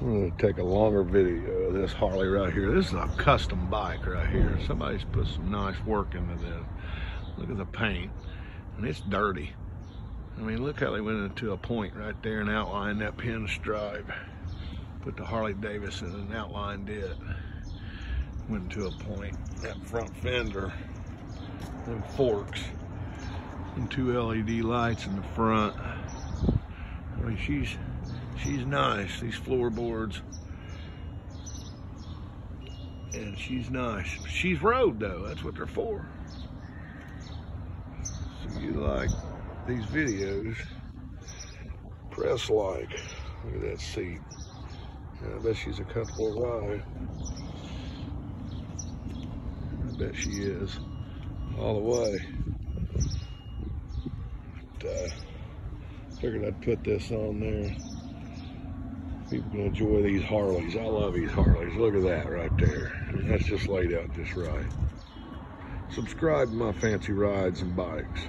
I'm gonna take a longer video of this Harley right here. This is a custom bike right here. Somebody's put some nice work into this. Look at the paint, and it's dirty. I mean, look how they went into a point right there and outlined that pinstripe. Put the Harley Davidson and outlined it. Went to a point. That front fender, and forks, and two LED lights in the front. I mean, she's she's nice. These floorboards, and she's nice. She's rode though. That's what they're for. So you like these videos, press like. Look at that seat. I bet she's a comfortable ride. I bet she is. All the way. But, uh, figured I'd put this on there. People can enjoy these Harleys. I love these Harleys. Look at that right there. That's just laid out just right. Subscribe to my fancy rides and bikes.